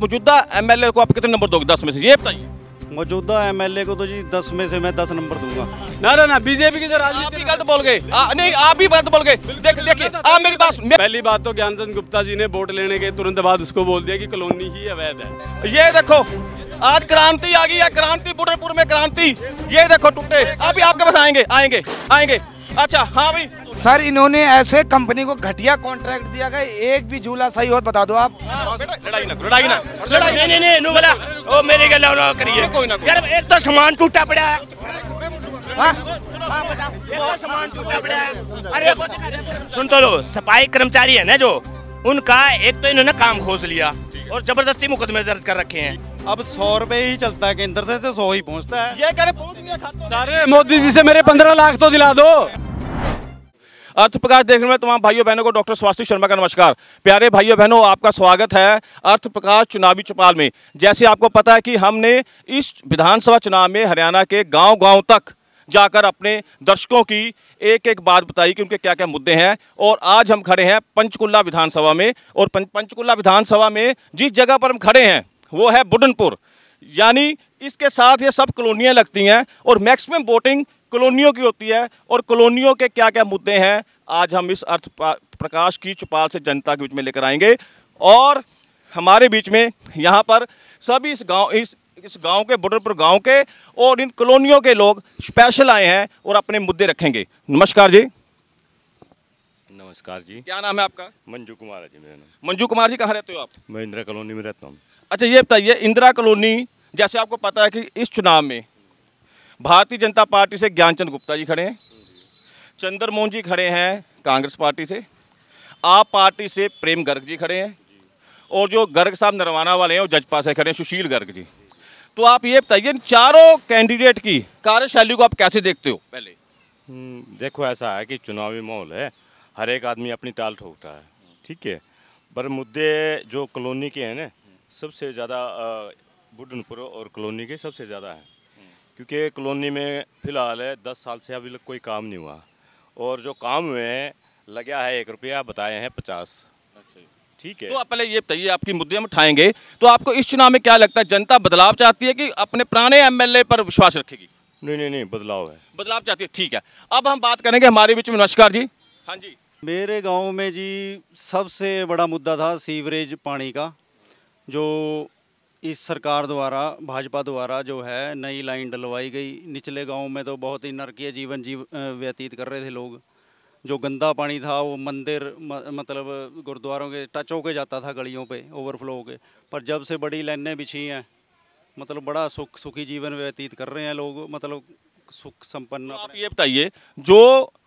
मौजूदा एमएलए को आप कितने नंबर दोगे? दस में से ये बताइए। मौजूदा एमएलए को तो जी दस में से मैं दस नंबर दूँगा। ना ना ना बीजेपी की आप राजनीति ही गलत बोल गए। नहीं आप ही गलत बोल गए। देख देखिए आप मेरी बात पहली बात तो ज्ञानचंद गुप्ता जी ने वोट लेने के तुरंत बाद उसको बोल दिया कि कॉलोनी ही अवैध है। ये देखो आज क्रांति आ गई है क्रांति बुढ़नपुर में क्रांति। ये देखो टूटे अभी आपके पास आएँगे आएँगे आएँगे। अच्छा हाँ भाई। सर इन्होंने ऐसे कंपनी को घटिया कॉन्ट्रैक्ट दिया गया एक भी झूला सही हो बता दो आप। लड़ाई ना लड़ाई ना। लड़ाई नहीं नहीं नहीं बोला ओ मेरी करिए। कोई ना, यार एक तो सामान टूटा पड़ा है। हाँ? हाँ, तो सामान टूटा पड़ा है। अरे दे। सुन तो लो सफ़ाई कर्मचारी है ना जो उनका एक तो इन्होंने काम खोस लिया और ज़बरदस्ती मुकदमे दर्ज कर रखे हैं। अब सौ रुपए ही चलता है केंद्र से तो सौ ही पहुँचता है। ये कह रहे पहुँच गया सारे मोदी जी से मेरे पंद्रह लाख तो दिला दो। अर्थ प्रकाश देखने में तमाम भाइयों बहनों को डॉक्टर स्वास्थ्य शर्मा का नमस्कार। प्यारे भाइयों बहनों आपका स्वागत है अर्थ प्रकाश चुनावी चौपाल में। जैसे आपको पता है कि हमने इस विधानसभा चुनाव में हरियाणा के गांव-गांव तक जाकर अपने दर्शकों की एक एक बात बताई कि उनके क्या क्या मुद्दे हैं और आज हम खड़े हैं पंचकुला विधानसभा में और पंच, पंचकुला विधानसभा में जिस जगह पर हम खड़े हैं वो है बुडनपुर। यानी इसके साथ ये सब कॉलोनियाँ लगती हैं और मैक्सिमम वोटिंग कॉलोनियों की होती है और कॉलोनियों के क्या क्या मुद्दे हैं आज हम इस अर्थ प्रकाश की चौपाल से जनता के बीच में लेकर आएँगे। और हमारे बीच में यहाँ पर सभी इस गाँव इस इस गाँव के बुडरपुर गाँव के और इन कॉलोनियों के लोग स्पेशल आए हैं और अपने मुद्दे रखेंगे। नमस्कार जी। नमस्कार जी। क्या नाम है आपका? मंजू कुमार है जी मेरा नाम। मंजू कुमार जी कहाँ रहते हो आप? मैं इंदिरा कॉलोनी में रहता हूँ। अच्छा ये बताइए इंदिरा कॉलोनी जैसे आपको पता है कि इस चुनाव में भारतीय जनता पार्टी से ज्ञानचंद गुप्ता जी खड़े हैं। चंद्रमोहन जी खड़े हैं कांग्रेस पार्टी से। आप पार्टी से प्रेम गर्ग जी खड़े हैं। और जो गर्ग साहब नरवाना वाले हैं वो जजपा से खड़े हैं सुशील गर्ग जी। तो आप ये बताइए चारों कैंडिडेट की कार्यशैली को आप कैसे देखते हो पहले? हम्म, देखो ऐसा है कि चुनावी माहौल है हर एक आदमी अपनी टाल ठोकता है ठीक है? पर मुद्दे जो कॉलोनी के हैं ना सबसे ज़्यादा बुडनपुर और कॉलोनी के सबसे ज़्यादा हैं। क्योंकि कॉलोनी में फ़िलहाल है दस साल से अभी तक कोई काम नहीं हुआ। और जो काम हुए हैं लगा है एक रुपया बताए हैं पचास। ठीक है। तो आप पहले ये बताइए आपकी मुद्दे हम उठाएँगे तो आपको इस चुनाव में क्या लगता है जनता बदलाव चाहती है कि अपने पुराने एमएलए पर विश्वास रखेगी? नहीं नहीं नहीं बदलाव है। बदलाव चाहती है ठीक है। अब हम बात करेंगे हमारे बीच में नमस्कार जी। हाँ जी। मेरे गाँव में जी सबसे बड़ा मुद्दा था सीवरेज पानी का जो इस सरकार द्वारा भाजपा द्वारा जो है नई लाइन डलवाई गई। निचले गाँव में तो बहुत ही नरकीय जीवन जीव व्यतीत कर रहे थे लोग। जो गंदा पानी था वो मंदिर म, मतलब गुरुद्वारों के टच होके जाता था गलियों पे ओवरफ्लो होके पर जब से बड़ी लाइनें बिछी हैं मतलब बड़ा सुख सुखी जीवन व्यतीत कर रहे हैं लोग मतलब सुख संपन्न आप ये बताइए जो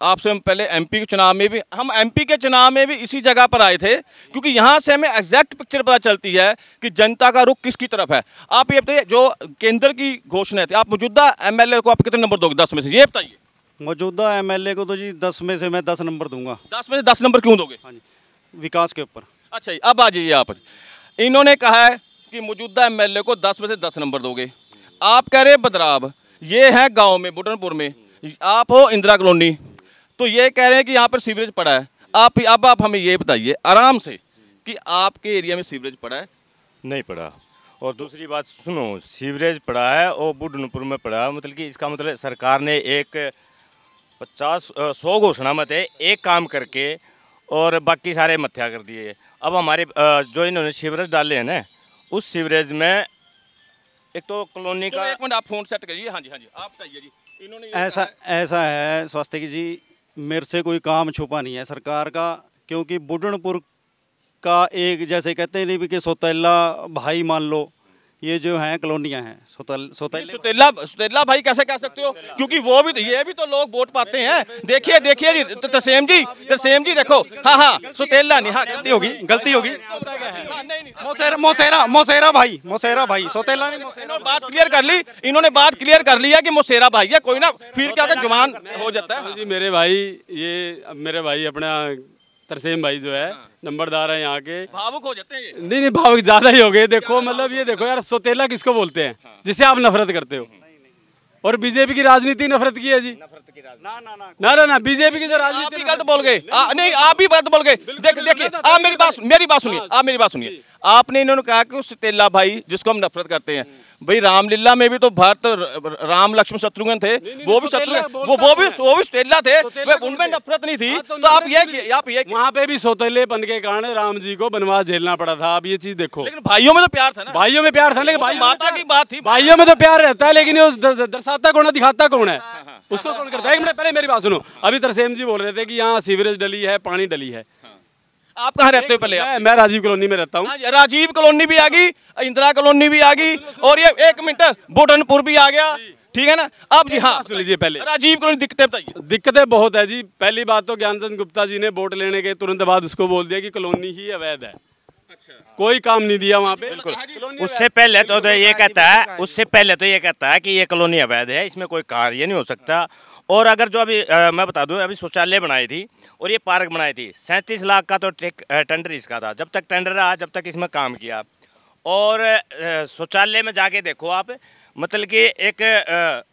आपसे हम पहले एमपी के चुनाव में भी हम एमपी के चुनाव में भी इसी जगह पर आए थे क्योंकि यहाँ से हमें एग्जैक्ट पिक्चर पता चलती है कि जनता का रुख किसकी तरफ़ है। आप ये बताइए जो केंद्र की घोषणा थी आप मौजूदा एमएलए को आप कितने नंबर दोगे दस में से? ये बताइए। मौजूदा एमएलए को तो जी दस में से मैं दस नंबर दूँगा। दस में से दस नंबर क्यों दोगे? हाँ जी विकास के ऊपर। अच्छा जी अब आ जाइए आप। इन्होंने कहा है कि मौजूदा एमएलए को दस में से दस नंबर दोगे। आप कह रहे हैं बदलाव ये है गाँव में, बुटनपुर में। आप हो इंदिरा कॉलोनी तो ये कह रहे हैं कि यहाँ पर सीवरेज पड़ा है। आप अब आप हमें ये बताइए, आराम से, कि आपके एरिया में सीवरेज पड़ा है? नहीं पड़ा। और दूसरी बात सुनो, सीवरेज पड़ा है और बुढ़नपुर में पड़ा है। मतलब कि इसका मतलब सरकार ने एक पचास सौ घोषणा मत है, एक काम करके और बाकी सारे मथ्या कर दिए। अब हमारे जो इन्होंने सीवरेज डाले हैं ना, उस सीवरेज में एक तो कॉलोनी का एक मिनट आप फ़ोन सेट करिए। हाँ जी हाँ जी आप बताइए जी। इन्होंने ऐसा ऐसा है स्वास्थ्य जी मेरे से कोई काम छुपा नहीं है सरकार का क्योंकि बुढ़नपुर का एक जैसे कहते हैं नहीं भी कि सोतेला भाई मान लो ये जो हैं कॉलोनियाँ हैं सोतल सोतेले भाई कैसे कह सकते हो? क्योंकि वो भी ये भी तो लोग वोट पाते हैं। देखिए देखिए जी तसेम जी तसेम जी देखो। हाँ हाँ सुतेला नहीं हाँ गलती होगी गलती होगी। हाँ, मोसेरा मोसेरा मोसेरा भाई मोसेरा भाई सोतेला नहीं बात क्लियर कर ली इन्होंने बात क्लियर कर लिया कि मोसेरा भाई है कोई ना फिर क्या ज़ुबान हो जाता है? जी मेरे भाई ये मेरे भाई अपना तरसेम भाई जो है नंबरदार है यहाँ के। भावुक हो जाते हैं नहीं नहीं भावुक ज़्यादा ही हो गए। देखो मतलब ये देखो यार सोतेला किसको बोलते हैं? जिसे आप नफरत करते हो। और बीजेपी की राजनीति नफरत की है जी। नफरत की ना ना ना बीजेपी की जो आप राजनीति भी गलत बोल गए। नहीं आप भी गलत बोल गए। देख देखिए आप मेरी बात मेरी बात सुनिए आप मेरी बात सुनिए। आपने इन्होंने कहा कि उस तेला भाई जिसको हम नफरत करते हैं। भाई रामलीला में भी तो भरत राम लक्ष्मण शत्रुघ्न थे। वो भी सौतेला शत्रुघ्न वो वो भी वो भी स्टेला थे। उनमें नफरत नहीं थी। हाँ, तो आप ये आप ये वहाँ पे भी सौतेलेपन के कारण राम जी को वनवास झेलना पड़ा था। आप ये चीज़ देखो। लेकिन भाइयों में तो प्यार था ना। भाइयों में प्यार था लेकिन तो माता की बात थी। भाइयों में तो प्यार रहता है लेकिन दर्शाता कौन है दिखाता कौन है? उसको कौन करता है? पहले मेरी बात सुनो। अभी तरसेम जी बोल रहे थे कि यहाँ सीवरेज डली है पानी डली है। आप कहाँ रहते हो पहले मैं मैं राजीव कॉलोनी में रहता हूँ। हाँ राजीव कॉलोनी भी आ गई इंदिरा कॉलोनी भी आ गई और ये एक मिनट बुडनपुर भी आ गया। ठीक है ना? अब जी हाँ सुन लीजिए पहले। राजीव कॉलोनी दिक्कतें बताइए। दिक्कतें बहुत है जी। पहली बात तो ज्ञानचंद गुप्ता जी ने वोट लेने के तुरंत बाद उसको बोल दिया कि कॉलोनी ही अवैध है। कोई काम नहीं दिया वहाँ पे। बिल्कुल। उससे पहले तो, तो ये कहता है? उससे पहले तो ये कहता है कि ये कॉलोनी अवैध है इसमें कोई कार्य नहीं हो सकता। और अगर जो अभी अ, मैं बता दूँ अभी शौचालय बनाई थी और ये पार्क बनाई थी। सैंतीस लाख का तो टेक- टेंडर इसका था। जब तक टेंडर रहा जब तक इसमें काम किया। और शौचालय में जाके देखो आप मतलब कि एक अ,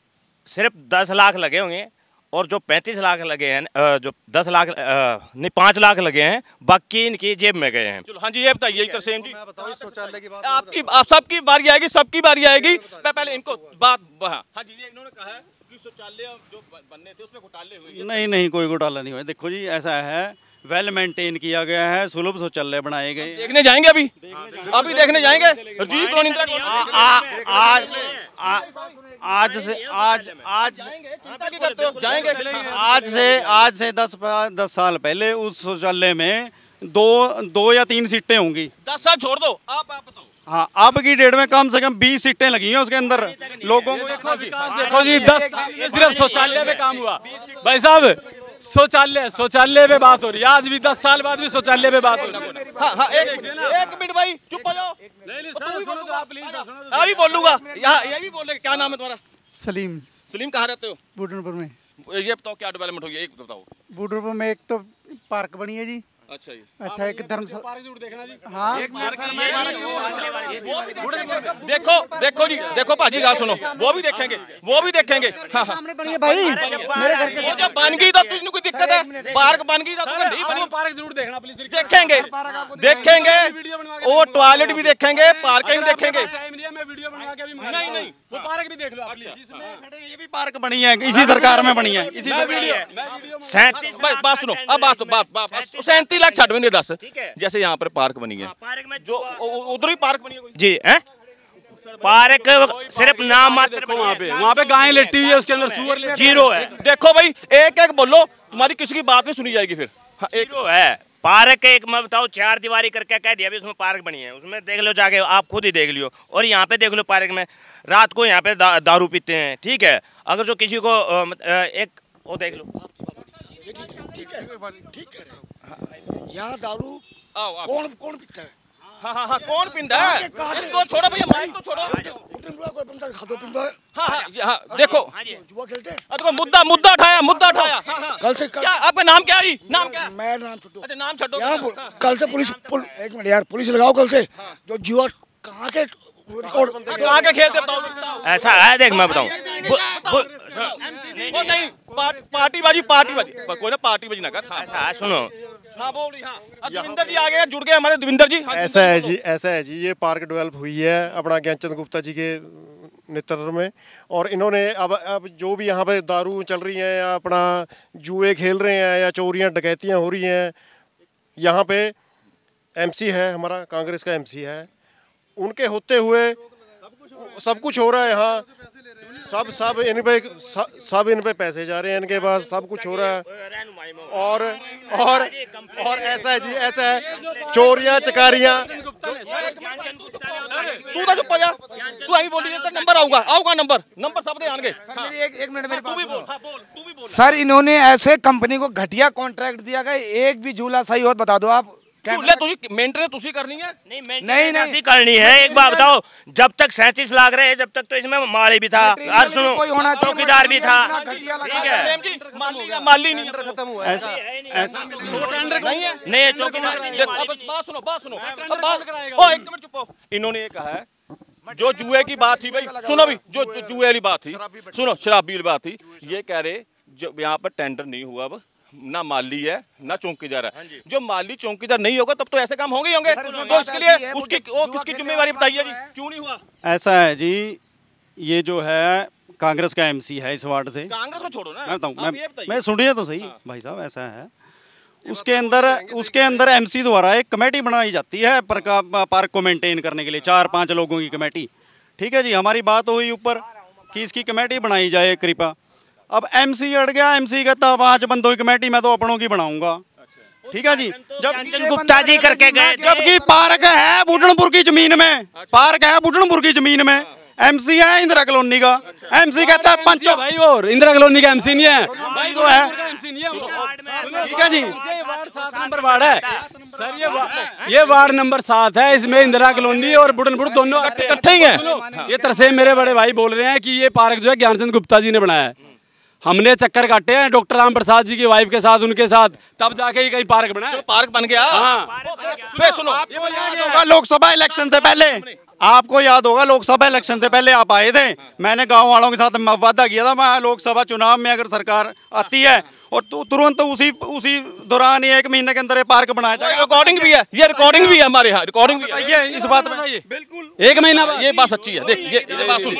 सिर्फ़ दस लाख लगे होंगे और जो पैंतीस लाख लगे हैं जो दस लाख नहीं पाँच लाख लगे हैं बाकी इनकी जेब में गए हैं। चलो हाँ जी ये बताइए तरसेम जी। आपकी आप सबकी बारी आएगी सबकी बारी आएगी। मैं पहले इनको बात हाँ हाँ जी ये इन्होंने कहा है कि शौचालय जो बनने थे उसमें घोटाले हुए नहीं नहीं कोई घोटाला नहीं हुआ। देखो जी ऐसा है वेल मेंटेन किया गया है सुलभ शौचालय बनाए गए। देखने जाएँगे अभी? अभी देखने जाएँगे? राजीव कॉलोनी इंदिरा कॉलोनी आ- आज आज से आज आज हो। जाएँगे आज से आज से दस दस साल पहले उस शौचालय में दो दो या तीन सीटें होंगी। दस साल छोड़ दो। आप आप बताओ। हाँ अब की डेट में कम से कम बीस सीटें लगी हैं उसके अंदर। लोगों को देखो जी दस साल में सिर्फ़ शौचालय पे काम हुआ। भाई साहब शौचालय शौचालय पे बात हो रही है। आज भी दस साल बाद भी शौचालय पे बात हो रही है। हाँ हाँ एक एक मिनट भाई चुप हो जाओ। नहीं नहीं सर सुनो तो आप प्लीज़ तो। अभी बोलूँगा। यहाँ ये भी बोले क्या नाम है तुम्हारा? सलीम। सलीम कहाँ रहते हो? बूटनपुर में। ये बताओ क्या डेवलपमेंट हो गया? एक बताओ। बूटनपुर में एक तो पार्क बनी है जी। अच्छा जी। अच्छा एक धर्मशाला देखना जी। हाँ। देखो। देखो। जी देखो भाजी गाल सुनो। वो भी देखेंगे वो भी देखेंगे। हाँ हाँ। सामने बनी है भाई। मेरे घर के वो जब बन गई तो तुझे कोई दिक्कत है। पार्क बन गई तो नहीं बनी। पार्क ज़रूर देखना प्लीज़ देखेंगे। देखेंगे। वो टॉयलेट भी देखेंगे पार्किंग देखेंगे। नहीं है मैं वीडियो बनवा के अभी नहीं, नहीं। वो पार्क भी देख लो ये भी पार्क बनी है इसी सरकार में बनी है इसी सैंतीस बात सुनो अब बात बात बात सैंतीस लाख छठ में दस। जैसे यहाँ पर पार्क बनी है। पार्क में जो उधर ही पार्क बनी है जी हैं? पार्क सिर्फ़ नाम मात्र वहाँ पे वहाँ पे गायें लेटी हुई है उसके अंदर सुअर लेटे ज़ीरो है। देखो भाई एक एक बोलो तुम्हारी किसी की बात नहीं सुनी जाएगी फिर। हाँ, एक ज़ीरो है। पार्क एक मैं बताऊँ चार दीवारी करके कह दिया अभी उसमें पार्क बनी है। उसमें देख लो जाके आप खुद ही देख लियो। और यहाँ पे देख लो पार्क में रात को यहाँ पे दा, दारू पीते हैं ठीक है? अगर जो किसी को एक वो देख लो। यहाँ दारू आओ आओ कौन कौन पीता है हाँ हाँ हाँ कौन पिंदा है इसको छोड़ो भैया माइक तो छोड़ो कोई बंदा खादो पिंदा है हाँ हाँ हाँ देखो जुआ खेलते हैं हाँ, देखो मुद्दा मुद्दा उठाया मुद्दा उठाया हाँ हाँ कल से क्या आपका नाम क्या है नाम क्या मैं नाम छुट्टू अच्छा नाम छो यहाँ पुल- कल से पुलिस पुल, एक मिनट यार पुलिस लगाओ कल से जो जुआ कहाँ के कहाँ के खेलते ऐसा है देख मैं बताऊँ नहीं पार- पार्टी बाजी पार्टी बाजी कोई ना पार्टी बाजी ना कर हाँ ऐसा है सुनो हाँ बोल रही हाँ। अब जी आ गए जुड़ गए हमारे देविंदर जी। हाँ ऐसा है जी ऐसा है जी ये पार्क डेवलप हुई है अपना ज्ञानचंद गुप्ता जी के नेतृत्व में। और इन्होंने अब अब जो भी यहाँ पे दारू चल रही हैं या अपना जुए खेल रहे हैं या चोरियाँ डकैतियाँ हो रही हैं यहाँ पे एमसी है हमारा कांग्रेस का एमसी है। उनके होते हुए सब कुछ हो रहा है। यहाँ सब सब इन पे सब इन पे पैसे जा रहे हैं इनके पास सब कुछ हो रहा है। और और और ऐसा है जी ऐसा है। चोरियाँ चकारियाँ। तू तो चुप हो जा। तू आई बोली तेरा नंबर आऊँगा। आऊँगा नंबर। नंबर सब दे आएँगे सर मेरी एक एक मिनट मेरी तू भी बोल हाँ बोल तू भी बोल। सर इन्होंने ऐसे कंपनी को घटिया कॉन्ट्रैक्ट दिया गया एक भी झूला सही और बता दो आप। ले तुझी मेंटेनेंस तुझी करनी है? नहीं नहीं, नहीं नहीं। नहीं करनी है एक बार बताओ जब तक सैंतीस लाख रहे जब तक तो इसमें माली भी था सुनो कोई होना चौकीदार भी था। इतना घटिया लगा ठीक है। माली नहीं खत्म हुआ ऐसा ऐसा नहीं है। नहीं चौकीदार नहीं देखो अब बात सुनो बात सुनो। अब बात ओ एक मिनट चुप इन्होंने ये कहा है जो जुए की बात थी भाई सुनो भी जो जो जुए वाली बात थी सुनो शराबी वाली बात थी ये कह रहे जो यहाँ पर टेंडर नहीं हुआ अब ना माली है ना चौकीदार है। जो। माली चौकीदार नहीं होगा तब तो ऐसे काम होंगे होंगे। तो इसके लिए उसकी वो किसकी जिम्मेवारी बताइए जी। क्यों नहीं हुआ? ऐसा है जी ये जो है कांग्रेस का एमसी है इस वार्ड से। कांग्रेस को छोड़ो ना। मैं बताऊँ मैं मैं सुनिए तो सही भाई साहब ऐसा है। उसके अंदर उसके अंदर एमसी द्वारा एक कमेटी बनाई जाती है पर का पार्क को मेंटेन करने के लिए चार पाँच लोगों की कमेटी। ठीक है जी हमारी बात हुई ऊपर कि इसकी कमेटी बनाई जाए कृपा अब एमसी अड़ गया एमसी कहता पाँच बंदों की कमेटी मैं तो अपनों की बनाऊँगा। ठीक है जी। जब गुप्ता जी करके गए। जबकि पार्क है बुढ़नपुर की ज़मीन में। पार्क है बुढ़नपुर की ज़मीन में। एमसी है इंदिरा कॉलोनी का। एमसी कहता है पंचो भाई और इंदिरा कॉलोनी का एमसी नहीं है। भाई तो है। नहीं है। ठीक है जी। वार्ड नंबर वार्ड है। सर ये ये वार्ड नंबर सात है इसमें इंदिरा कॉलोनी और बुढ़नपुर दोनों इकट्ठे ही हैं। ये तरसे मेरे बड़े भाई बोल रहे हैं कि ये पार्क जो है ज्ञानचंद गुप्ता जी ने बनाया है। हमने चक्कर काटे हैं डॉक्टर राम प्रसाद जी की वाइफ के साथ उनके साथ। तब जाके ही कहीं पार्क बनाया पार्क बन गया। हाँ। फिर सुनो। लोकसभा इलेक्शन से पहले आपको याद होगा लोकसभा इलेक्शन से पहले आप आए थे। मैंने गाँव वालों के साथ वादा किया था मैं लोकसभा चुनाव में अगर सरकार आती है और तु, तुरंत उसी उसी दौरान ही एक महीने के अंदर ये पार्क बनाया जाएगा। रिकॉर्डिंग भी है ये रिकॉर्डिंग भी है हमारे यहाँ रिकॉर्डिंग भी है। इस बात में बिल्कुल। एक महीना ये बात सच्ची है देख ये ये बात सुन।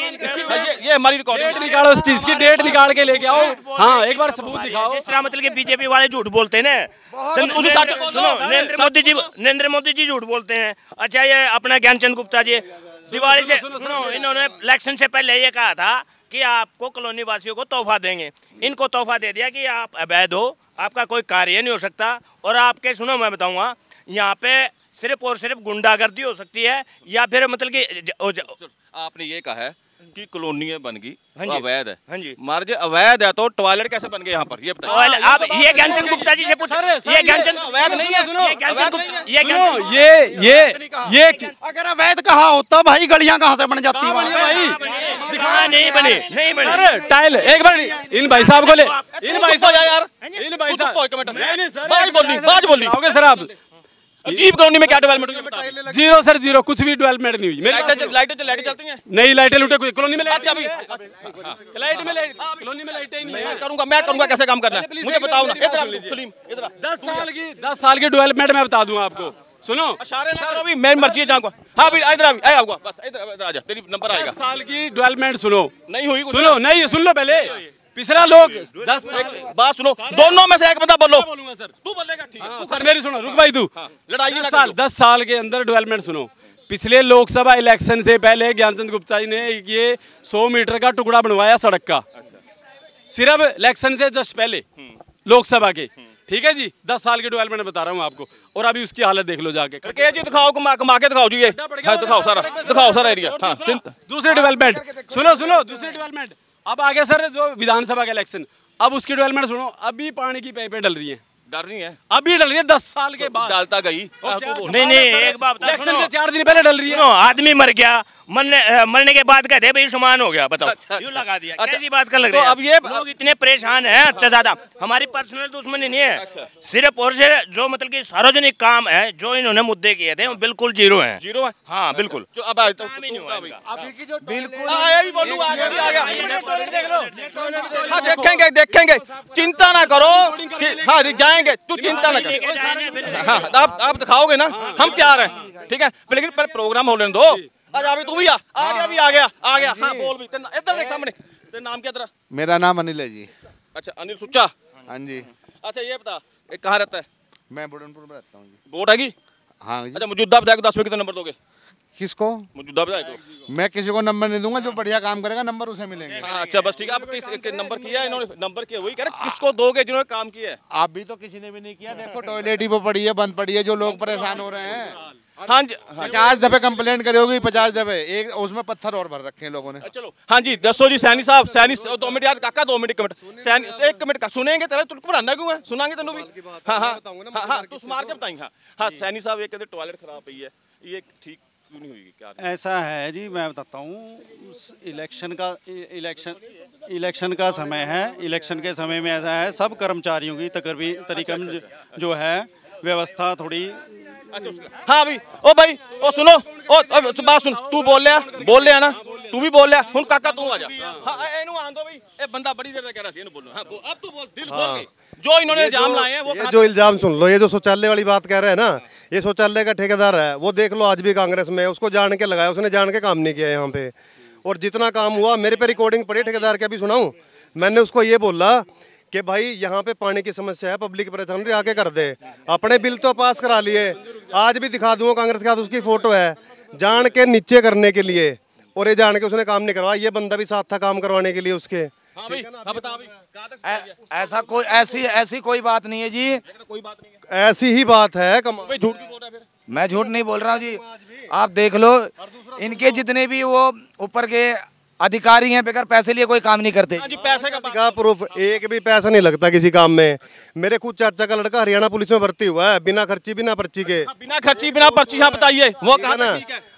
ये हमारी रिकॉर्डिंग डेट निकालो उसकी इसकी डेट निकाल के लेके आओ। हाँ एक बार सबूत दिखाओ। जिस तरह मतलब बीजेपी वाले झूठ बोलते हैं ना नरेंद्र- सुनो नरेंद्र मोदी जी नरेंद्र मोदी जी झूठ बोलते हैं। अच्छा ये अपना ज्ञानचंद गुप्ता जी दिवाली से सुनो इन्होंने इलेक्शन से पहले ये कहा था कि आपको कॉलोनी वासियों को तोहफा देंगे। इनको तोहफा दे दिया कि आप अवैध हो आपका कोई कार्य नहीं हो सकता। और आपके सुनो मैं बताऊँगा यहाँ पे सिर्फ़ और सिर्फ़ गुंडागर्दी हो सकती है या फिर मतलब कि आपने ये कहा है कि कॉलोनी बन गई। हाँ तो जी। अवैध है। हाँ जी। मार जे अवैध है तो टॉयलेट कैसे बन गए यहाँ पर? ये बताइए। आप ये ज्ञानचंद गुप्ता जी से पूछ ये ज्ञानचंद अवैध नहीं है। सुनो ये ये ये अगर अवैध कहा होता भाई गलियाँ कहाँ से बन जाती? है भाई? नहीं बने नहीं बने। टाइल एक बार इन भाई साहब को ले। इन भाई चुप हो जा यार। साहब इन भाई तू चुप हो एक साहब मिनट। नहीं नहीं सर बाज बोलनी। आओगे सर आप अजीब कॉलोनी में क्या डेवलपमेंट हुई ज़ीरो सर ज़ीरो कुछ भी डेवलपमेंट नहीं हुई मेरे लाइटें लाइटें जलती हैं नई लाइटें लूटे कोई कॉलोनी में अच्छा लाइट अभी लाइट में लाइट कॉलोनी में लाइटें ही नहीं मैं करूँगा मैं करूँगा कैसे काम करना है मुझे बताओ ना इधर। सलीम इधर आ। दस साल की दस साल की डेवलपमेंट मैं बता दूँ आपको सुनो इशारे ना करो अभी मैं मर्ज़ी है जाऊँगा हाँ भी इधर आ भी, आया बस इधर इधर आ जा तेरी नंबर आएगा साल की डेवलपमेंट सुनो नहीं हुई सुनो नहीं सुन लो पहले पिछला लोग दस साल बात सुनो दोनों में से एक बंदा बोलो। बोलूँगा सर? तू बोलेगा ठीक। है हाँ, सर मेरी सुनो रुक भाई तू। लड़ाई दस साल दस साल के अंदर डेवलपमेंट सुनो। पिछले लोकसभा इलेक्शन से पहले ज्ञानचंद गुप्ता जी ने ये सौ मीटर का टुकड़ा बनवाया सड़क का। सिर्फ़ इलेक्शन से जस्ट पहले लोकसभा के। ठीक है जी? दस साल की डेवलपमेंट बता रहा हूँ आपको। और अभी उसकी हालत देख लो जाके। करके जी दिखाओ कमा कमा के दिखाओ जी ये। हाँ, दिखाओ सारा। दिखाओ सारा एरिया हाँ दूसरी डेवलपमेंट सुनो सुनो दूसरी डेवलपमेंट अब आगे सर, जो विधानसभा का इलेक्शन, अब उसकी डेवलपमेंट सुनो, अभी पानी की पाइपें डल रही हैं। डर नहीं है। अभी डल रही है दस साल के बाद। डालता गई। हाँ, तू। नहीं नहीं एक बात इलेक्शन। के चार दिन पहले डल रही है। आदमी मर गया मरने मरने के बाद कहते हैं भाई शुमान हो गया बताओ। अच्छा, अच्छा। यूँ लगा दिया। अच्छा। कैसी बात कर लग तो रही है? अब ये- लोग इतने परेशान हैं इतना ज़्यादा। हमारी पर्सनल दुश्मनी नहीं अच्छा। है। सिर्फ़ और सिर्फ़ जो मतलब कि सार्वजनिक काम है जो इन्होंने मुद्दे किए थे वो बिल्कुल ज़ीरो हैं। ज़ीरो है? हाँ बिल्कुल। तो ही इनका। बिल्कुल। आया भी बोलूँ आगे भी आ गया हाँ देखेंगे देखेंगे। चिंता ना करो। हाँ जाएँगे तू चिंता ना कर। हाँ आप आप दिखाओगे ना हम तैयार हैं ठीक है? लेकिन पहले प्रोग्राम हो लेने दो आज अभी तू भी आ आ गया भी आ गया आ गया। हाँ बोल भी तेरा- इधर देख सामने तेरा नाम क्या तेरा? मेरा नाम अनिल है जी। अच्छा अनिल सुच्चा। हाँ जी। अच्छा ये बता कहाँ रहता है? मैं बुढ़नपुर में रहता हूँ जी। वोट आएगी हाँ जी। अच्छा मौजूदा विधायक को दस में कितना नंबर दोगे? किसको? मौजूदा विधायक को मैं किसी को नंबर नहीं दूँगा जो बढ़िया काम करेगा नंबर उसे मिलेंगे। हाँ, अच्छा बस ठीक है आप किस एक नंबर किया है इन्होंने? नंबर किया वही कह रहे किसको दोगे जिन्होंने काम किया है? आप भी तो किसी ने भी नहीं किया देखो टॉयलेट ही वो पड़ी है बंद पड़ी है जो लोग परेशान हो रहे हैं। हाँ जी हाँ पचास दफे कंप्लेंट करी होगी पचास दफे। एक उसमें पत्थर और भर रखे हैं लोगों ने। चलो। हाँ जी दसो जी सैनी साहब सैनी दो मिनट यार काका दो मिनट एक मिनट। सैनी एक मिनट का सुनेंगे तेरा बनाना क्यों है? सुनाएँगे तेनू भी? हाँ हाँ हाँ। हाँ तू स्मार के बताएँगे हाँ। हाँ सैनी साहब ये कहते टॉयलेट खराब हुई है। ये ठीक क्यों नहीं हुई? क्या ऐसा है जी मैं बताता हूँ। इलेक्शन का इलेक्शन इलेक्शन का समय है। इलेक्शन के समय में ऐसा है सब कर्मचारियों की तकरीबी तरीका अच्छा, अच्छा, जो है व्यवस्था थोड़ी अच्छा, हाँ भाई ओ भाई ओ सुनो ओ तो बात सुन तू बोल लिया बोल लिया ना? ਤੂੰ ਵੀ ਬੋਲਿਆ ਹੁਣ ਕਾਕਾ ਤੂੰ ਆ ਜਾ ਹਾਂ ਇਹ- ਇਹਨੂੰ ਆਣ ਦੋ ਬਈ ਇਹ ਬੰਦਾ ਬੜੀ ਦੇਰ ਦਾ ਕਹਿ ਰਿਹਾ ਸੀ ਇਹਨੂੰ ਬੋਲੋ ਹਾਂ ਬੋ- अब तू बोल दिल खोल के जो इन्होंने ये इल्जाम जो- लाए हैं वो ये कहाँ जो इल्जाम सुन लो ये जो शौचालय वाली बात कह रहे हैं ना ये शौचालय का ठेकेदार है वो देख लो आज भी कांग्रेस में है, उसको जान के लगाया उसने जान के काम नहीं किया यहाँ पे और जितना काम हुआ मेरे पे रिकॉर्डिंग पड़ी है ठेकेदार की अभी सुनाऊं मैंने उसको ये बोला कि भाई यहाँ पे पानी की समस्या है पब्लिक परेशान रही आके कर दे अपने बिल तो पास करा लिए आज भी दिखा दूंगा कांग्रेस के हाथ उसकी फोटो है जान के नीचे करने के लिए और ये जान के उसने काम नहीं करवाया ये बंदा भी साथ था काम करवाने के लिए उसके। हाँ भाई हाँ ऐ- ऐसा कोई ऐसी ऐसी कोई बात नहीं है जी। कोई बात नहीं है। ऐसी ही बात है कमाल। झूठ बोल रहा फिर। मैं झूठ नहीं बोल रहा हूँ जी। आप देख लो इनके जितने भी वो ऊपर के अधिकारी हैं बेकार पैसे लिए कोई काम नहीं करते। हाँ जी पैसे का का प्रूफ एक भी पैसा नहीं लगता किसी काम में। मेरे खुद चाचा का लड़का हरियाणा पुलिस में भर्ती हुआ है बिना खर्ची बिना पर्ची के। हाँ, बिना खर्ची बिना पर्ची हाँ बताइए। वो है कहाँ ना?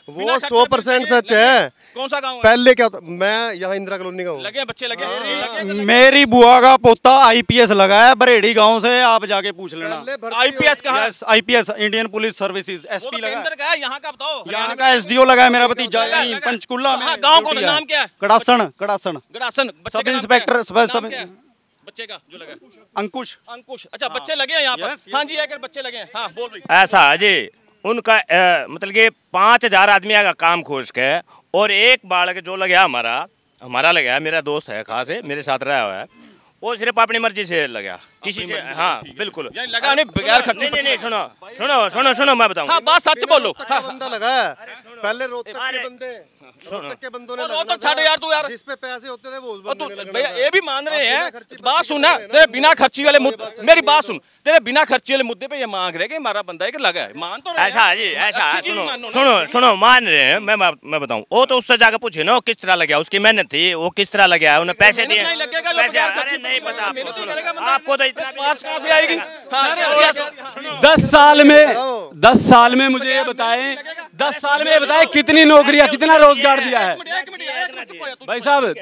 वो सौ परसेंट सच है। कौन सा गाँव है? पहले क्या होता मैं यहाँ इंदिरा कॉलोनी का हूँ। लगे बच्चे लगे हैं? लगे हैं? मेरी बुआ का पोता आईपीएस लगा है बरेड़ी गाँव से आप जाके पूछ लेना। आईपीएस कहाँ है? Yes IPS Indian police services SP लगा है। का है यहाँ का बताओ। यहाँ का एसडीओ लगा है मेरा भतीजा लगा है, लगा। पंचकुला में हाँ, गाँव है? ड्यूटी नाम क्या है? कड़ासन कड़ासन बच्चे सब इंस्पेक्टर, सब- सब- बच्चे का जो लगा अंकुश। अंकुश। अच्छा बच्चे लगे हैं यहाँ पर. हाँ जी एक बच्चे लगे हैं। हाँ बोल रही ऐसा है जी उनका मतलब कि पाँच हज़ार आदमी का काम खोज के और एक बालक जो लगा हमारा हमारा लगा मेरा दोस्त है खास है मेरे साथ रहा हुआ है वो सिर्फ़ अपनी मर्ज़ी से लगा किसी से हाँ बिल्कुल। लगा नहीं बगैर खर्चे नहीं नहीं नहीं सुनो सुनो सुनो सुनो मैं बताऊँ। हाँ बात सच बोलो। हाँ। बंदा लगा पहले रोते बंदे। तो छाड़ था। यार यार। जिस पे पैसे होते थे वो उस और बंदे ने लगना भैया ये भी मान रहे हैं बिना खर्ची बात सुन ना हैं तेरे बिना खर्ची वाले मुद्दे मेरी बात सुन। तेरे बिना खर्ची वाले मुद्दे पे ये मांग रहे हैं कि हमारा बंदा है कि लगा है? मान तो ऐसा है। जी ऐसा है सुनो सुनो सुनो मान रहे हैं मैं मैं बताऊँ। वो तो उससे जाकर पूछे ना किस तरह लगा उसकी मेहनत थी वो किस तरह लगा उन्हें पैसे दिए। नहीं पता आपको ही तो इतना भी- पास कहाँ से आएगी? हाँ, क्या- दस साल में दस साल में मुझे ये बताएँ दस साल में ये बताएँ कितनी नौकरियाँ कितना रोज़गार दिया है। हो तू- भाई साहब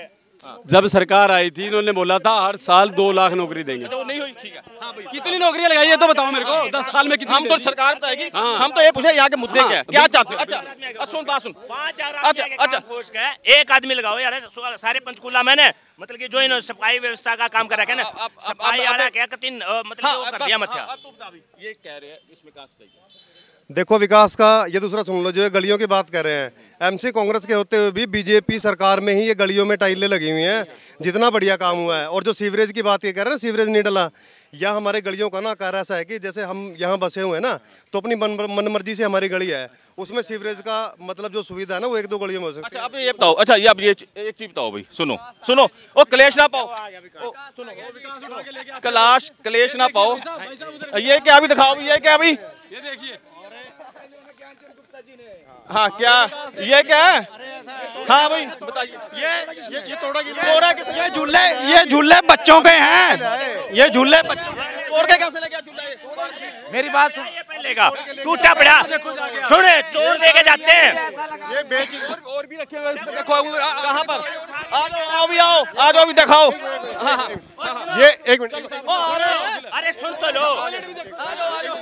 जब सरकार आई थी इन्होंने बोला था हर साल दो लाख नौकरी देंगे। वो नहीं हुई ठीक है। हाँ भाई। कितनी नौकरियाँ लगाई है तो बताओ मेरे को दस साल में कितनी हम तो सरकार बताएगी हाँ। हम तो ये पूछे यहाँ के मुद्दे हाँ, क्या क्या चाहते हैं? अच्छा अच्छा, सुन बात सुन। अच्छा, अच्छा। एक आदमी लगाओ यार सारे पंचकूला मैंने मतलब कि जो इन्होंने सफ़ाई व्यवस्था का काम करा है ना अब- अब- सफ़ाई अब- वाला क्या मतलब हाँ कर दिया मत हाँ, तू ये कह रहे हैं इसमें देखो विकास का ये दूसरा सुन लो जो गलियों की बात कर रहे हैं एमसी कांग्रेस के होते हुए भी बीजेपी सरकार में ही ये गलियों में टाइलें लगी हुई हैं। जितना बढ़िया काम हुआ है। और जो सीवरेज की बात ये कर रहे हैं सीवरेज नहीं डला। यह हमारे गलियों का ना कार्य ऐसा है कि जैसे हम यहाँ बसे हुए हैं ना तो अपनी मन मन मर्ज़ी से हमारी गली है। उसमें सीवरेज का मतलब जो सुविधा है ना वो एक दो गलियों में हो सकती अच्छा अब ये बताओ। अच्छा ये अब ये एक चीज़ बताओ भाई। सुनो सुनो। ओ क्लेश ना पाओ। सुनो। कलाश क्लेश ना पाओ। ये क्या अभी दिखाओ ये क्या अभी? ये देखिए। हाँ क्या? ये क्या है? हाँ भाई। बताइए ये ये ये तोड़ा की तोड़ा किस- ये झूले ये झूले बच्चों के हैं। ये झूले बच्चों तोड़ के कैसे ले गया ये? मेरी बात सुन। ये पहले का टूटा पड़ा। सुने चोर लेके जाते हैं। ये बेच और भी रखे हुए देखो कहाँ पर? आ जाओ आओ भी आओ आ जाओ भी दिखाओ। हाँ हाँ। ये एक मिनट। हैं। अरे सुन तो लो। आ जाओ आ जाओ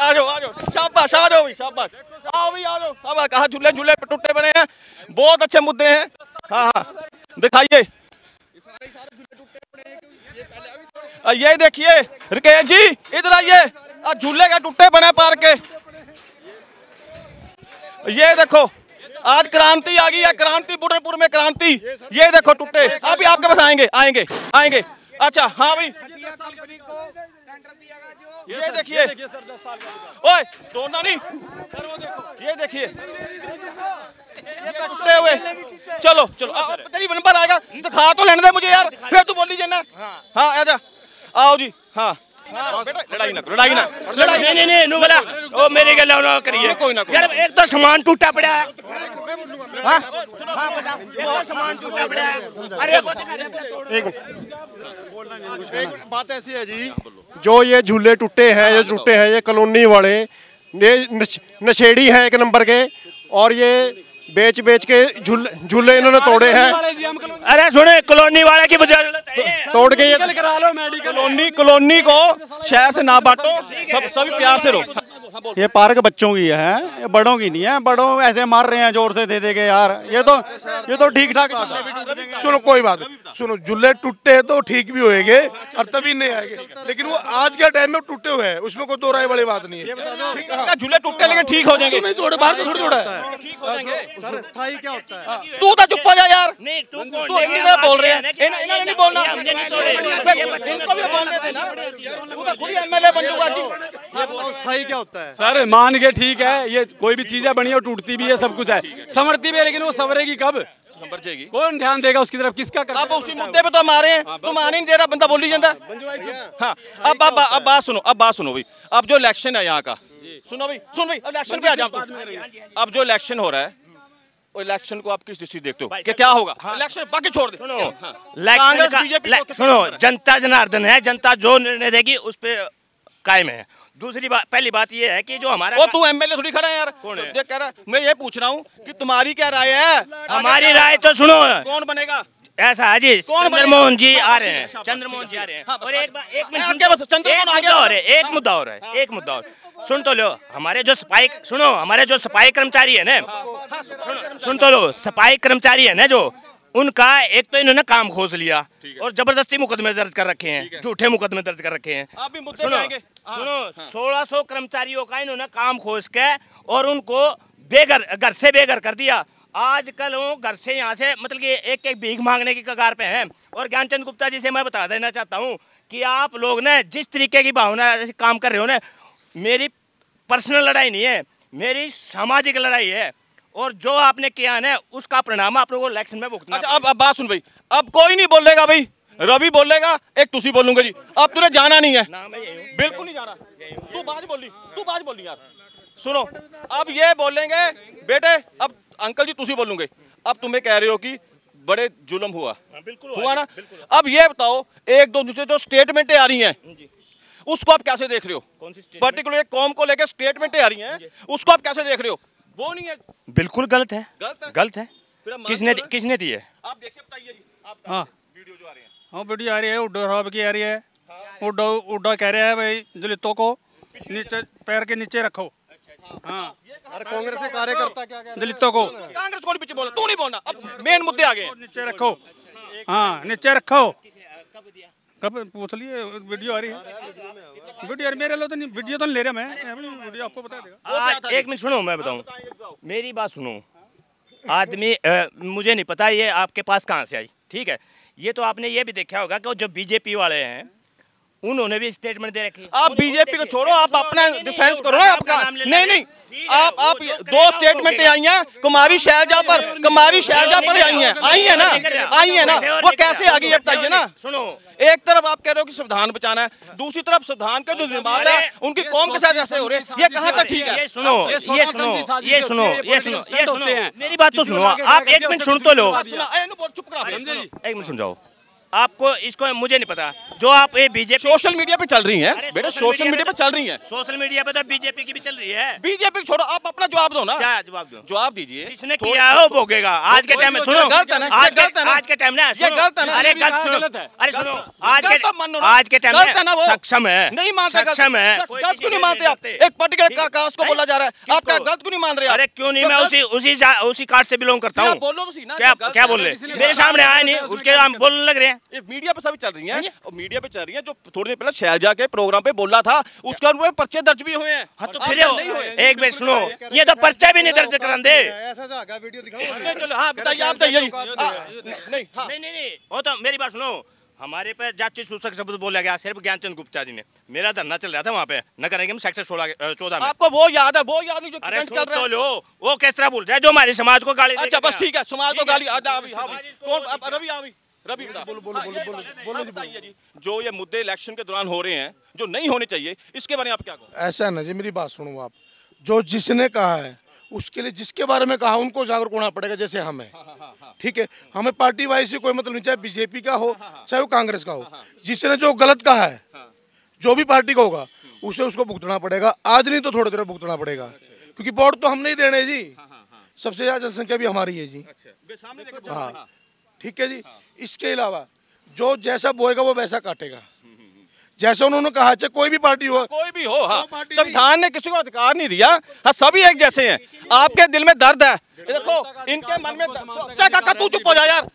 आ जाओ आ जाओ शाबाश, आ जाओ भाई शाबाश। आओ भी आ जाओ। अब कहा झूले झूले टूटे बने हैं? बहुत अच्छे मुद्दे हैं। हाँ हाँ। दिखाइए। ये देखिए, रिकेश जी, इधर आइए। झूले का टूटे बने पार के। ये देखो, आज क्रांति आ गई है, क्रांति बुढ़नपुर में क्रांति। ये देखो टूटे अभी आपके पास आएँगे आएँगे आएँगे। अच्छा हाँ भाई ये देखिए। ओए तोड़ना नहीं सर वो देखो। ये देखिए। ये टूटे हुए। चलो चलो। आ, तेरी नंबर आएगा। दिखा तो लेने दे मुझे यार। फिर तू बोल दीजिए ना। हाँ। आजा आओ जी। हाँ। लड़ाई ना लड़ाई ना लड़ाई नहीं नहीं नहीं बोला ओ मेरी गल ना करिए। कोई ना, यार एक तो सामान टूटा पड़ा है। हाँ? हाँ बता एक तो सामान टूटा पड़ा है। अरे को दिखा दे। एक मिनट। बात ऐसी है जी जो ये झूले टूटे हैं ये टूटे हैं ये कॉलोनी वाले ये नशेड़ी हैं एक नंबर के और ये बेच बेच के झूले झूले इन्होंने तोड़े हैं। अरे सुने कॉलोनी वाले की वजह तोड़ के ये करा लो मेडिकल। कॉलोनी कॉलोनी को शहर से ना बांटो सब सभी प्यार से रहो ये पार्क बच्चों की है ये बड़ों की नहीं है बड़ों ऐसे मार रहे हैं ज़ोर से दे दे के यार ये तो ये तो ठीक ठाक सुनो कोई बात सुनो जुल्ले टूटे हैं तो ठीक भी होएँगे और तभी नहीं आएँगे लेकिन वो आज के टाइम में टूटे हुए हैं उसमें कोई दो राय वाली बात नहीं है झूले टूटे लेकिन ठीक हो जाएँगे नहीं थोड़े बाहर थोड़ी थोड़ा है ठीक हो जाएँगे सर स्थायी क्या होता है तू तो चुप हो जा यार नहीं तू तू बोल बोल रहे हैं इन- नहीं बोलना इनको भी बोलने देना तू तो खुद ही होता है। सर मान के ठीक है ये कोई भी चीज़ें बनी है टूटती भी है सब कुछ है। संवरती भी है लेकिन वो संवरेगी कब? नंबर जाएगी। कौन ध्यान देगा उसकी तरफ़? किसका कर अब उसी मुद्दे पे तो हम आ रहे हैं। तुम आने नहीं दे रहा बंदा बोल ही जाता हाँ अब अब अब बात सुनो अब बात सुनो भाई। अब जो इलेक्शन है यहाँ का सुनो भाई सुन भाई अब इलेक्शन पे आ जाओ। अब जो इलेक्शन हो रहा है इलेक्शन को आप किस दृष्टि देखते हो? कि क्या होगा? इलेक्शन बाकी छोड़ दे। सुनो हाँ। इलेक्शन कांग्रेस का बीजेपी सुनो जनता जनार्दन है जनता जो निर्णय देगी उस पे कायम है। दूसरी बात पहली बात ये है कि जो हमारा वो तू एमएलए थोड़ी खड़ा है यार। कौन है? तो कह रहा मैं ये पूछ रहा हूँ कि तुम्हारी क्या राय है? हमारी राय तो सुनो। कौन बनेगा? ऐसा है जी चंद्रमोहन जी आ रहे हैं चंद्रमोहन जी आ रहे हैं। हाँ, और एक एक हाँ, तो- चंद्रमोहन एक आ मुद्दा गया। और एक मुद्दा और है एक मुद्दा और। सुन तो लो हमारे जो सफ़ाई सुनो हमारे जो सफ़ाई कर्मचारी है ना सुन तो लो सफ़ाई कर्मचारी है ना जो उनका एक तो इन्होंने काम खोज लिया और ज़बरदस्ती मुकदमे दर्ज कर रखे हैं झूठे मुकदमे दर्ज कर रखे हैं। आप भी सुनो हाँ। सुनो सोलह सौ कर्मचारियों का इन्होंने काम खोज के और उनको बेघर घर से बेघर कर दिया। आजकल वो घर से यहाँ से मतलब कि एक एक भीख मांगने की कगार पे हैं। और ज्ञानचंद गुप्ता जी से मैं बता देना चाहता हूँ कि आप लोग ना जिस तरीके की भावना से काम कर रहे हो ना मेरी पर्सनल लड़ाई नहीं है मेरी सामाजिक लड़ाई है। और जो आपने किया है ना उसका परिणाम आप लोगों को इलेक्शन में भुगतना अच्छा अब अब बात सुन भाई। अब कोई नहीं बोलेगा भाई। रवि बोलेगा एक तुसी बोलूँगा जी। अब तूने जाना नहीं है। बिल्कुल नहीं जाना। तू बाज बोली तू बाज बोली यार। सुनो अब ये बोलेंगे बेटे अब अंकल जी तुसी बोलूँगे। अब तुम्हें कह रहे हो कि बड़े जुलम हुआ। बिल्कुल हुआ ना? अब ये बताओ एक दो दूसरे जो स्टेटमेंटें आ रही हैं उसको आप कैसे देख रहे हो? पर्टिकुलर एक कौम को लेकर स्टेटमेंटें आ रही हैं उसको आप कैसे देख रहे हो? वो नहीं है। बिल्कुल गलत है। गलत है? गलत है। किसने किसने दी है? आप देखिए बताइए हाँ। वीडियो जो आ रहे हैं। हाँ वीडियो आ रही है उड्डो साहब की आ रही है। उड्डो उड्डो कह रहे हैं भाई दलितों को नीचे पैर के नीचे रखो। हाँ। अरे कांग्रेस के कार्यकर्ता क्या कह दलितों को। कांग्रेस को नहीं पीछे बोलना तू नहीं बोलना। अब मेन मुद्दे आ गए नीचे रखो। हाँ नीचे रखो। कब पूछ लिए? वीडियो आ रही है। वीडियो मेरे लो तो नहीं वीडियो तो नहीं ले रहा मैं। वीडियो आपको बता देगा। आज एक मिनट सुनो मैं बताऊँ। मेरी बात सुनो। आदमी मुझे नहीं पता ये आपके पास कहाँ से आई? ठीक है? ये तो आपने ये भी देखा होगा कि वो जो बीजेपी वाले हैं उन्होंने भी स्टेटमेंट दे रखी आप बीजेपी को छोड़ो आप अपना डिफेंस करो ना आपका। नहीं नहीं आप आप दो स्टेटमेंट आई हैं कुमारी शैलजा पर। कुमारी शैलजा पर आई हैं आई है ना? आई है ना? वो कैसे आ गई ये बताइए ना? सुनो। एक तरफ़ आप कह रहे हो कि संविधान बचाना है दूसरी तरफ़ संविधान के जो निर्माण है उनकी कौम के साथ ऐसे हो रहे हैं। ये कहाँ तक ठीक है? सुनो ये सुनो ये सुनो ये सुनो ये सुनो। मेरी बात तो सुनो आप एक मिनट सुन तो लो चुप करा एक मिनट सुन जाओ। आपको इसको मुझे नहीं पता। जो आप ये बीजेपी सोशल मीडिया पे चल रही है। बेटा सोशल सोशल मीडिया पे चल रही है। सोशल मीडिया पे तो बीजेपी की भी चल रही है। बीजेपी छोड़ो आप अपना जवाब दो ना। क्या जवाब दो? जवाब दीजिए। किसने किया है वो भोगेगा? आज के टाइम में सुनो। गलत है ना आज गलत है आज के टाइम ना ये गलत है ना। अरे गलत सुनो। अरे सुनो। आज के आज के टाइम गलत है ना में वो। सक्षम है। नहीं मानते। सक्षम है। गलत क्यों नहीं मानते आप? एक पर्टिकुलर कास्ट को बोला जा रहा है। आप क्या गलत क्यों नहीं मान रहे अरे क्यों नहीं? मैं उसी उसी उसी कार्ड से बिलोंग करता हूँ। तो क्या क्या बोल रहे मेरे सामने आया नहीं उसके हम बोलने लग रहे हैं। ये मीडिया पे सभी चल रही हैं। और मीडिया पे चल रही हैं जो थोड़ी देर पहले शैलजा के प्रोग्राम पे बोला था उसके ऊपर पर्चे दर्ज भी हुए हैं। हाँ तो फिर क्या नहीं हुए। एक मिनट सुनो ये तो पर्चा भी नहीं दर्ज करान दे। गया वीडियो दिखाओ। चलो, चलो, बताइए आप बताइए। नहीं नहीं नहीं नहीं वो तो मेरी बात सुनो। हमारे पे जाति सूचक शब्द बोला गया सिर्फ़ ज्ञानचंद गुप्ता जी ने। मेरा धरना चल रहा था वहाँ पे। नगर निगम सेक्टर सोलह चौदह में। आपको वो याद है वो याद नहीं जो अरे सुन चल तो लो वो किस तरह बोल रहा है? जो हमारे समाज को गाली अच्छा बस ठीक है समाज को गाली आ जा अभी हाँ कौन रवि आ भाई रवि बोलो बोलो बोलो बोलो बताइए जी जो ये मुद्दे इलेक्शन के दौरान हो रहे हैं जो नहीं होने चाहिए इसके बारे में आप क्या कहो? ऐसा ना जी मेरी बात सुनो आप। जो जिसने कहा है उसके लिए जिसके बारे में कहा उनको जागरूक होना पड़ेगा जैसे हम है। ठीक है? हमें पार्टी वाइज से कोई मतलब नहीं चाहे बीजेपी का हो चाहे वो कांग्रेस का हो। जिसने जो गलत कहा है जो भी पार्टी का होगा उसे उसको भुगतना पड़ेगा। आज नहीं तो थोड़ी देर भुगतना पड़ेगा। क्योंकि वोट तो हम नहीं देने जी। सबसे ज़्यादा जनसंख्या भी हमारी है जी। हाँ। ठीक है जी? इसके अलावा जो जैसा बोएगा वो वैसा काटेगा। जैसे उन्होंने कहा चाहे कोई भी पार्टी हो। कोई भी हो हाँ। संविधान ने किसी को अधिकार नहीं दिया। हाँ सभी एक जैसे हैं। आपके दिल में दर्द है। देखो इनके मन में क्या काका तू चुप हो जा यार।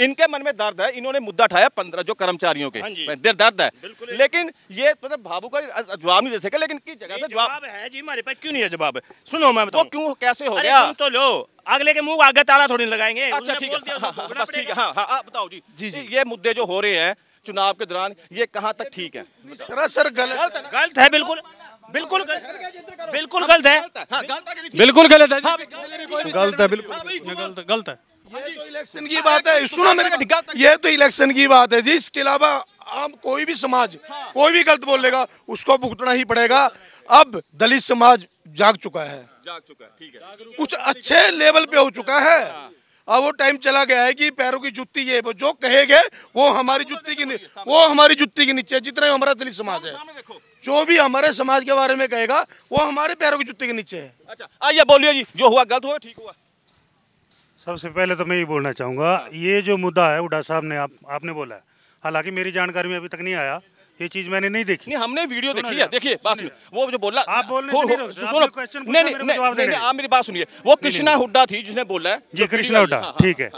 इनके मन में दर्द है। इन्होंने मुद्दा उठाया पंद्रह जो कर्मचारियों के। दिल दर्द है। लेकिन ये मतलब भावु का जवाब नहीं दे सके लेकिन की जगह से जवाब है जी हमारे पास क्यों नहीं है जवाब? सुनो मैं बताऊँ। क्यों कैसे हो गया? तो लो। अगले के मुँह आगे ताला थोड़ी लगाएँगे। अच्छा ठीक है। हाँ, हाँ, ठीक है। हाँ हाँ बताओ जी जी। ये मुद्दे जो हो रहे हैं चुनाव के दौरान ये कहाँ तक ठीक है? सरासर गलत गलत है बिल्कुल। बिल्कुल गलत। बिल्कुल गलत है। हाँ गलत है बिल्कुल गलत है। गलत है बिल्कुल। गलत गलत है। ये तो इलेक्शन की बात है। सुनो मेरे ये तो इलेक्शन की बात है जी। इसके अलावा आम कोई भी समाज कोई भी गलत बोलेगा उसको भुगतना ही पड़ेगा। अब दलित समाज जाग चुका है। जाग चुका है ठीक है। कुछ अच्छे लेवल पे हो चुका है। अब वो टाइम चला गया है कि पैरों की जुत्ती ये वो जो कहेगे वो हमारी जुत्ती की वो हमारी जुत्ती के नीचे है, जितना भी हमारा दलित समाज है। जो भी हमारे समाज के बारे में कहेगा वो हमारे पैरों की जुत्ती के नीचे है। अच्छा आइए बोलिए जी जो हुआ गलत हुआ ठीक हुआ? सबसे पहले तो मैं ये बोलना चाहूँगा ये जो मुद्दा है उडा साहब ने आप आपने बोला है। हालाँकि मेरी जानकारी में अभी तक नहीं आया ये चीज़ मैंने नहीं देखी। नहीं हमने वीडियो देखी है देखिए बात सुनिए। वो जो बोला आप बोलने हो- से नहीं हो- नहीं आप मेरी बात सुनिए। वो कृष्णा हुड्डा थी जिसने बोला है। ये कृष्णा हुड्डा ठीक है।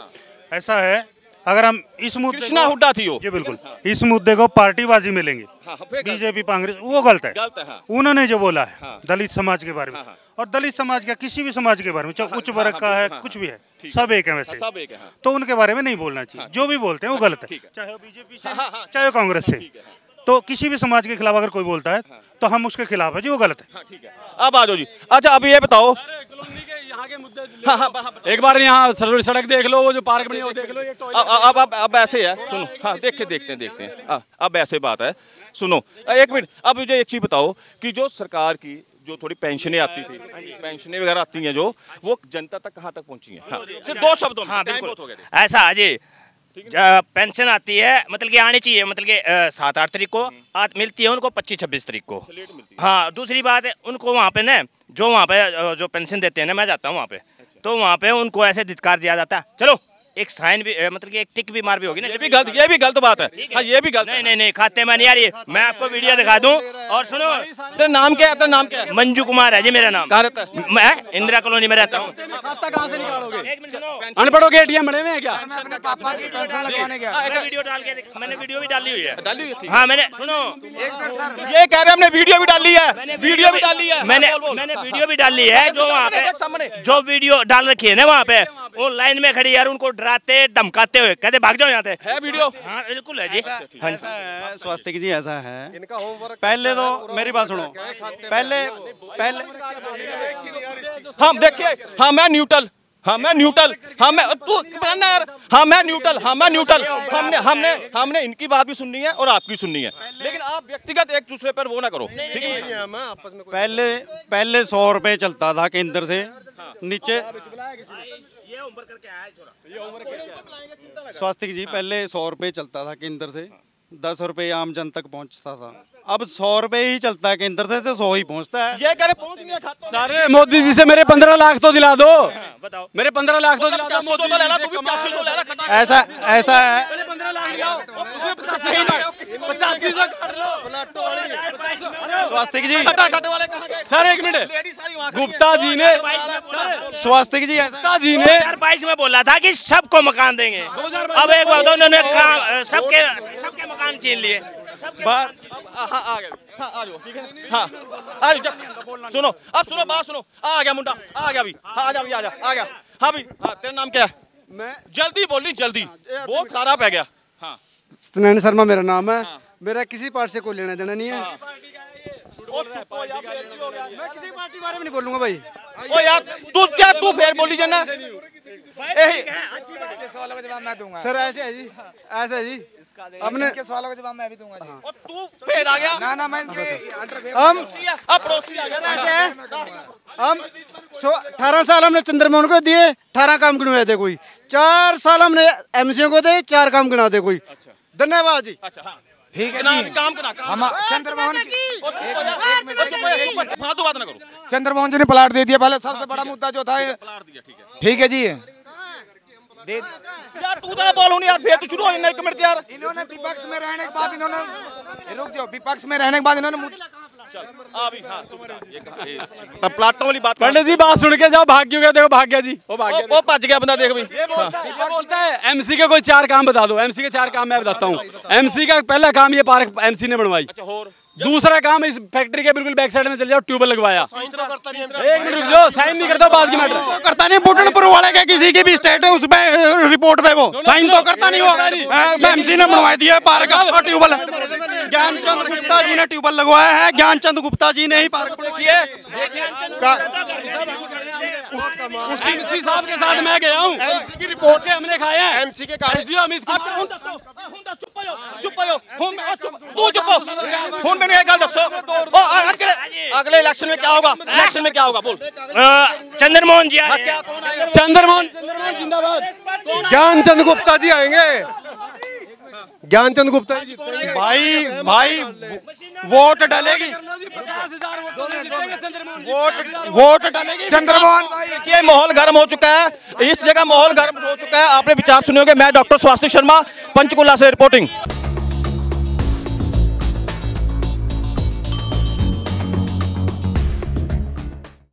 ऐसा है अगर हम इस मुद्दे कृष्णा हुड्डा थी वो जी बिल्कुल। इस मुद्दे को पार्टीबाजी में लेंगे हाँ, हाँ। बीजेपी कांग्रेस वो गलत है। गलत है हाँ। उन्होंने जो बोला है हाँ। दलित समाज के बारे में। और दलित समाज का किसी भी समाज के बारे में चाहे उच्च वर्ग हाँ, का है हाँ, कुछ भी है सब एक है वैसे। सब एक है हाँ। तो उनके बारे में नहीं बोलना चाहिए। जो भी बोलते हैं वो गलत है। चाहे वो बीजेपी से हाँ, हाँ, हाँ, चाहे वो कांग्रेस से। तो किसी भी समाज के खिलाफ अगर कोई बोलता है तो हम उसके खिलाफ है। जी वो गलत है। हाँ ठीक है। अब आ जाओ जी। अच्छा अब ये बताओ। हाँ हाँ हाँ, एक बार यहाँ सड़क देख लो वो जो पार्क बनी है देख लो ये अब अब अब अब ऐसे है सुनो। हाँ देख के देखते हैं देखते हैं। हाँ, अब ऐसे बात है। सुनो एक मिनट। अब मुझे एक चीज़ बताओ कि जो सरकार की जो थोड़ी पेंशनें आती थी पेंशनें वगैरह आती हैं जो वो जनता तक कहाँ तक पहुँची हैं? हाँ, सिर्फ़ दो शब्दों में। हाँ हो। ऐसा है ज- पेंशन आती है मतलब कि आनी चाहिए मतलब कि सात आठ तारीख को आज मिलती है उनको पच्चीस छब्बीस तारीख को। हाँ। दूसरी बात है उनको वहाँ पे ना जो वहाँ पे जो पेंशन देते हैं ना मैं जाता हूँ वहाँ पे। तो वहाँ पे उनको ऐसे धिक्कार दिया जाता है चलो एक साइन भी मतलब कि एक टिक भी मार भी होगी ना ये भी गलत ये भी गलत बात है। हाँ। ये भी गलत नहीं नहीं नहीं खाते में नहीं आ रही है मैं आपको वीडियो दिखा दूँ और सुनो। तेरा नाम क्या है तेरा नाम क्या है? मंजू कुमार है जी मेरा नाम। कहाँ रहता है? मैं इंदिरा कॉलोनी में रहता हूँ। खाता कहाँ से निकालोगे? एक मिनट सुनो। अनपढ़ों के एटीएम बने हुए हैं क्या? पापा की पेंशन लगवाने गया। मैंने वीडियो डाल के मैंने वीडियो भी डाली हुई है। डाली हुई है, हाँ मैंने सुनो। ये कह रहे हमने वीडियो भी डाली है। वीडियो भी डाली है। मैंने हाँ, बोल। मैंने वीडियो भी डाली है जो वहाँ देख सामने। पे जो वीडियो डाल रखी है ना वहाँ पे वो लाइन में खड़ी यार उनको डराते धमकाते हुए कहते भाग जाओ यहाँ से। है वीडियो? हाँ बिल्कुल है जी। हाँ। जी। ऐसा है स्वास्तिक जी ऐसा है। पहले तो मेरी बात सुनो। पहले पहले हम देखिए हाँ मैं न्यूट्रल हाँ मैं न्यूट्रल हाँ मैं तू यार हाँ मैं न्यूट्रल हाँ मैं न्यूट्रल हमने हमने हमने इनकी बात भी सुननी है और आपकी सुननी है। लेकिन आप व्यक्तिगत एक दूसरे पर वो ना करो। ठीक है? पहले पहले सौ रुपए चलता था केंद्र से नीचे स्वास्तिक जी पहले सौ रुपए चलता था केंद्र से दस रुपए आम जन तक पहुँचता था। अब सौ रुपए ही चलता है केंद्र से तो सौ ही पहुँचता है। ये कह रहे पहुँच गया खाता सारे मोदी जी से मेरे पंद्रह लाख तो दिला दो। बताओ। मेरे पंद्रह लाख तो दिला दो तो तू ऐसा ऐसा है। स्वास्तिक जी। खटा खटे वाले कहाँ गए सर एक मिनट। लेडी सारी वहाँ गुप्ता जी ने स्वास्तिक जी गुप्ता जी ने हज़ार बाईस में बोला था कि सबको मकान देंगे। अब एक बार उन्होंने काम सबके सबके मकान छीन लिए। बात हाँ आ गए हाँ आ जाओ। ठीक है? हाँ आ जाओ सुनो अब सुनो बात सुनो। आ गया मुंडा आ गया अभी। हाँ आ जा अभी आ जा आ गया। हाँ भाई हाँ तेरा नाम क्या है? मैं जल्दी बोलनी जल्दी। बहुत खराब है गया। हाँ। सत्यनारायण शर्मा मेरा नाम है। मेरा किसी पार्टी से कोई लेना देना नहीं है। हो। जा, बेइज्जती हो गया। मैं किसी पार्टी बारे में नहीं बोलूँगा भाई। ओ यार तू क्या तू फेर बोली जाना। यही सवालों का जवाब मैं दूँगा। सर ऐसे है जी ऐसे है जी। अपने इनके सवालों का जवाब मैं भी दूँगा जी। और तू फेर आ गया। ना ना मैं इनके हम अब पड़ोसी आ गया ऐसे है। हम अठारह साल हमने चंद्रमोहन को दिए अठारह काम गिनवाए थे कोई। चार साल हमने एमसीओ को दे चार काम गिना दे कोई। धन्यवाद जी। अच्छा हाँ। ठीक है जी। काम हम चंद्रमोहन हो हो हो करो। चंद्रमोहन जी ने प्लाट दे दिया पहले सबसे बड़ा मुद्दा जो था ये। प्लाट दिया ठीक है। ठीक है जी। दे यार तू तो बोलो नहीं यार फिर तू शुरू हो एक मिनट यार। इन्होंने विपक्ष में रहने के बाद इन्होंने रुक जाओ विपक्ष में रहने के बाद इन्होंने हाँ तुम बता, ये कहा, ये, प्लाटों वाली बात पंडित जी बात सुन के जाओ भाग क्यों गया देखो भाग गया जी। वो भाग गया वो भज गया बंदा देख भाई ये बोलता है एमसी के कोई चार काम बता दो एमसी के चार काम मैं बताता हूँ। एमसी का पहला काम ये पार्क एमसी ने बनवाई। दूसरा काम इस फैक्ट्री के बिल्कुल बैक साइड में चल जाओ ट्यूबवेल लगवाया। एक मिनट रुक जाओ साइन नहीं करता बाद की मैटर करता नहीं बुटनपुर वाले के किसी की भी स्टेट है उसमें रिपोर्ट पे वो। साइन तो करता नहीं वो। मैम जी हाँ, ने बनवाई दिया है पार्क का ट्यूबवेल। ज्ञानचंद गुप्ता जी ने ट्यूबवेल लगवाया है। ज्ञानचंद गुप्ता जी ने ही पार्क उसकी एमसी साहब के साथ मैं गया हूँ। एमसी की रिपोर्ट के हमने खाया है। एमसी के अमित अच्छा, हाँ, चुप हो हाँ, चुप हो फ़ोन में तू चुप हो फ़ोन में नहीं एक गल दसो। अगले अगले इलेक्शन में क्या होगा? इलेक्शन में क्या होगा? बोल। चंद्रमोहन जी चंद्रमोहन चंद्रमोहन जिंदाबाद। ज्ञानचंद गुप्ता जी आएँगे। ज्ञानचंद गुप्ता जी भाई भाई वोट डालेगी। वोट वोट डालेगी। चंद्रमोहन देखिए माहौल गर्म हो चुका है। इस जगह माहौल गर्म हो चुका है। आपने विचार सुने होंगे मैं डॉक्टर स्वास्थ्य शर्मा पंचकुला से रिपोर्टिंग।